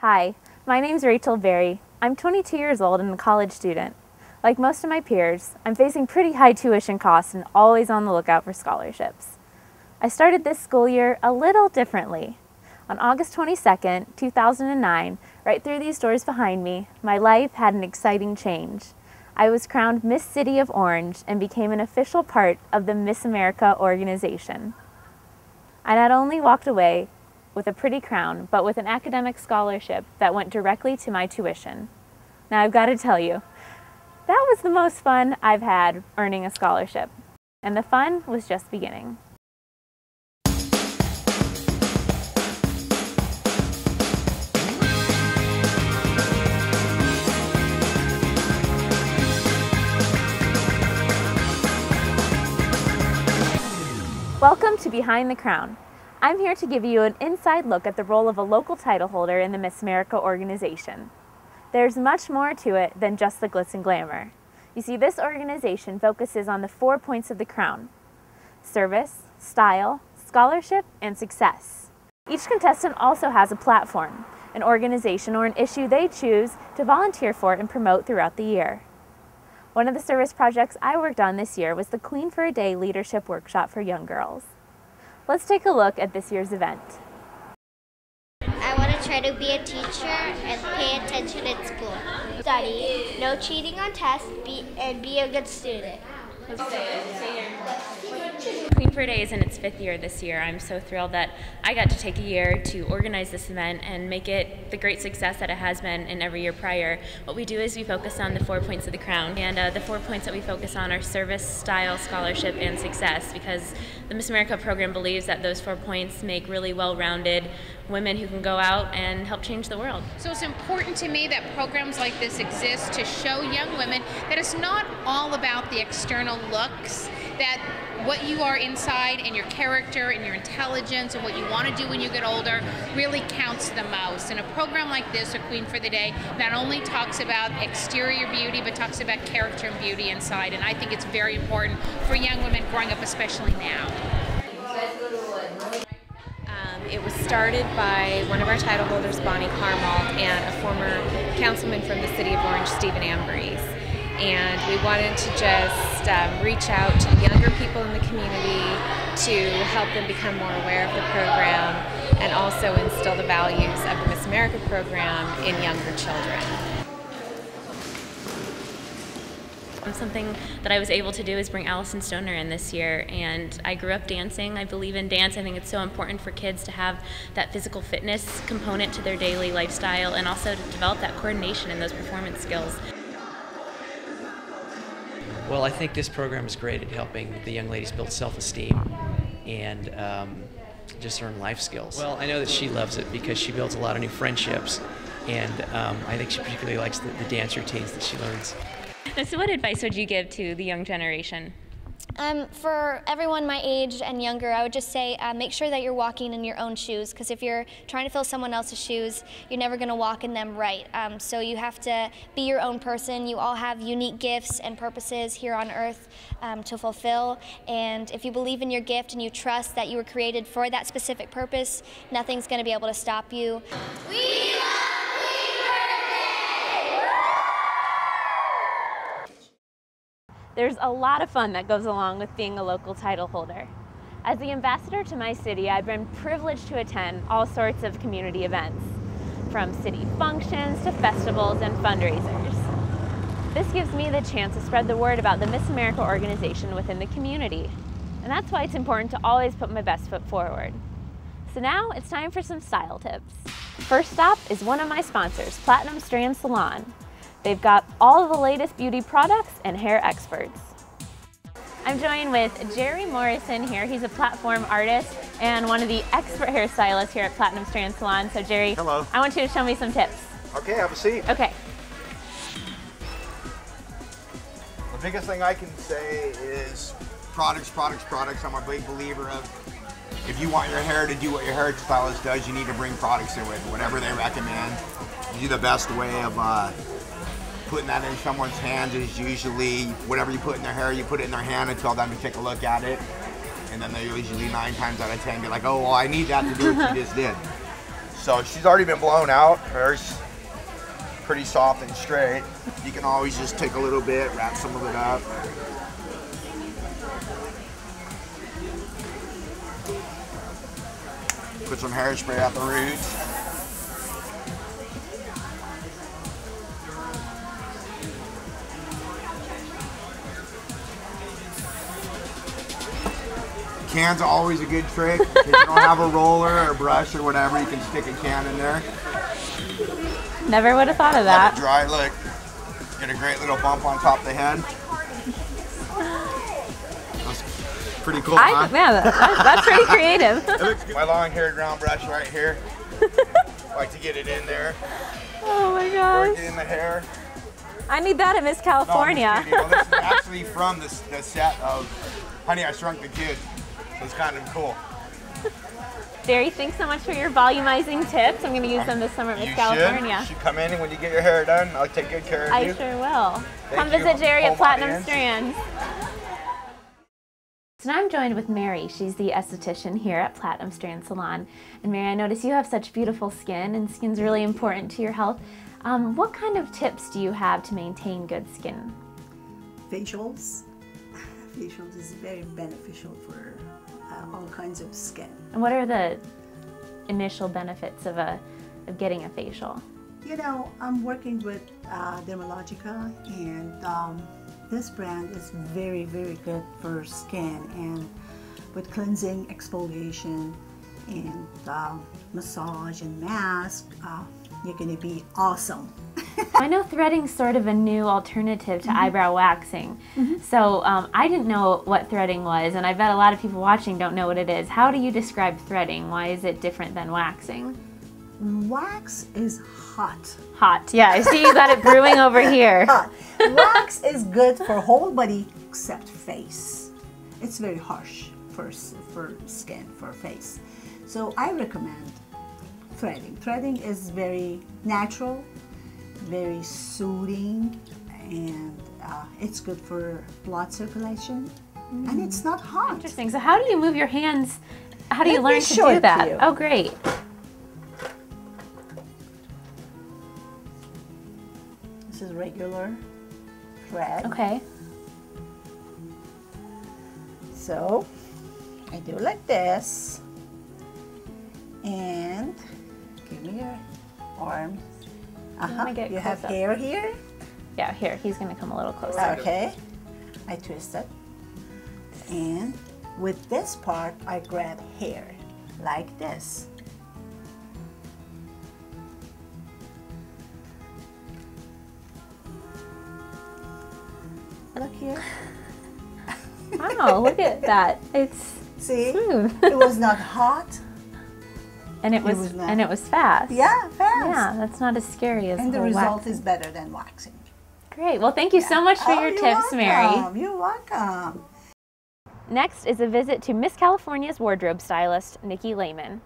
Hi, my name's Rachel Berry. I'm 22 years old and a college student. Like most of my peers, I'm facing pretty high tuition costs and always on the lookout for scholarships. I started this school year a little differently. On August 22nd, 2009, right through these doors behind me, my life had an exciting change. I was crowned Miss City of Orange and became an official part of the Miss America organization. I not only walked away with a pretty crown, but with an academic scholarship that went directly to my tuition. Now I've got to tell you, that was the most fun I've had earning a scholarship. And the fun was just beginning. Welcome to Behind the Crown. I'm here to give you an inside look at the role of a local title holder in the Miss America organization. There's much more to it than just the glitz and glamour. You see, this organization focuses on the four points of the crown service, style, scholarship, and success. Each contestant also has a platform, an organization, or an issue they choose to volunteer for and promote throughout the year. One of the service projects I worked on this year was the Queen for a Day Leadership Workshop for Young Girls. Let's take a look at this year's event. I want to try to be a teacher and pay attention in school. Study, no cheating on tests, be, and be a good student. Queen for Day is in its fifth year this year. I'm so thrilled that I got to take a year to organize this event and make it the great success that it has been in every year prior. What we do is we focus on the four points of the crown, and uh, the four points that we focus on are service, style, scholarship, and success because the Miss America program believes that those four points make really well-rounded women who can go out and help change the world. So it's important to me that programs like this exist to show young women that it's not all about the external looks, that what you are inside and your character and your intelligence and what you want to do when you get older really counts the most. And a program like this, A Queen for the Day, not only talks about exterior beauty, but talks about character and beauty inside. And I think it's very important for young women growing up, especially now. Um, it was started by one of our title holders, Bonnie Carmalt, and a former councilman from the city of Orange, Stephen Ambrose and we wanted to just um, reach out to younger people in the community to help them become more aware of the program and also instill the values of the Miss America program in younger children. Something that I was able to do is bring Alyson Stoner in this year, and I grew up dancing. I believe in dance. I think it's so important for kids to have that physical fitness component to their daily lifestyle and also to develop that coordination and those performance skills. Well, I think this program is great at helping the young ladies build self-esteem and um, just learn life skills. Well, I know that she loves it because she builds a lot of new friendships, and um, I think she particularly likes the, the dance routines that she learns. So, what advice would you give to the young generation? Um, for everyone my age and younger, I would just say uh, make sure that you're walking in your own shoes because if you're trying to fill someone else's shoes, you're never going to walk in them right. Um, so you have to be your own person. You all have unique gifts and purposes here on earth um, to fulfill. And if you believe in your gift and you trust that you were created for that specific purpose, nothing's going to be able to stop you. We There's a lot of fun that goes along with being a local title holder. As the ambassador to my city, I've been privileged to attend all sorts of community events, from city functions to festivals and fundraisers. This gives me the chance to spread the word about the Miss America organization within the community. And that's why it's important to always put my best foot forward. So now it's time for some style tips. First stop is one of my sponsors, Platinum Strand Salon. They've got all of the latest beauty products and hair experts. I'm joined with Jerry Morrison here. He's a platform artist and one of the expert hairstylists here at Platinum Strand Salon. So Jerry, Hello. I want you to show me some tips. Okay, have a seat. Okay. The biggest thing I can say is products, products, products. I'm a big believer of if you want your hair to do what your hairstylist does, you need to bring products in with. Whatever they recommend. Usually the best way of uh, putting that in someone's hands is usually whatever you put in their hair, you put it in their hand and tell them to take a look at it. And then they usually nine times out of ten be like, oh, well, I need that to do what you just did. So she's already been blown out. Hers pretty soft and straight. You can always just take a little bit, wrap some of it up. Put some hairspray at the roots. Can's are always a good trick. If you don't have a roller or brush or whatever, you can stick a can in there. Never would have thought of Let it that. dry, look. Get a great little bump on top of the head. That's pretty cool, I, huh? yeah, that, that's pretty creative. It. My long-haired round brush right here. like to get it in there, oh my gosh. get in the hair. I need that at Miss No, California. kidding. Well, this is actually from the, the set of Honey, I Shrunk the Kids. So it's kind of cool. Barry, thanks so much for your volumizing tips. I'm going to use them this summer at Miss California. should. You should come in and when you get your hair done, I'll take good care of I you. I sure will. Come you, visit Jerry at Platinum audience. Strands. So now I'm joined with Mary. She's the esthetician here at Platinum Strand Salon. And Mary, I notice you have such beautiful skin, and skin's really important to your health. Um, what kind of tips do you have to maintain good skin? facials. Facials is very beneficial for uh, all kinds of skin. And what are the initial benefits of a of getting a facial? You know, I'm working with uh, Dermalogica, and um, this brand is very, very good for skin and with cleansing, exfoliation, and uh, massage and mask. Uh, you're gonna be awesome. I know threading's sort of a new alternative to eyebrow waxing. So um, I didn't know what threading was, and I bet a lot of people watching don't know what it is. How do you describe threading? Why is it different than waxing? Wax is hot. Hot. Yeah, I see you got it brewing over here. Hot. Wax is good for whole body except face. It's very harsh for for skin for face. So I recommend threading. Threading is very natural, very soothing, and uh, it's good for blood circulation. And it's not hot. Interesting. So how do you move your hands? How do you Let me learn to do that? you. Oh, great. This is regular thread. Okay. So I do like this. And give me your arm. Uh-huh. me get You have up. hair here. Yeah, here. He's going to come a little closer. Okay. I twist it. And with this part, I grab hair like this. Look here. Wow, look at that. It's See? smooth. it was not hot. And it was, was not. and it was fast. Yeah, fast. Yeah, that's not as scary as And the result waxing. is better than waxing. Great. Well, thank you so much for Oh, your Mary. welcome. You're welcome. Next is a visit to Miss California's wardrobe stylist, Nikki Lehman.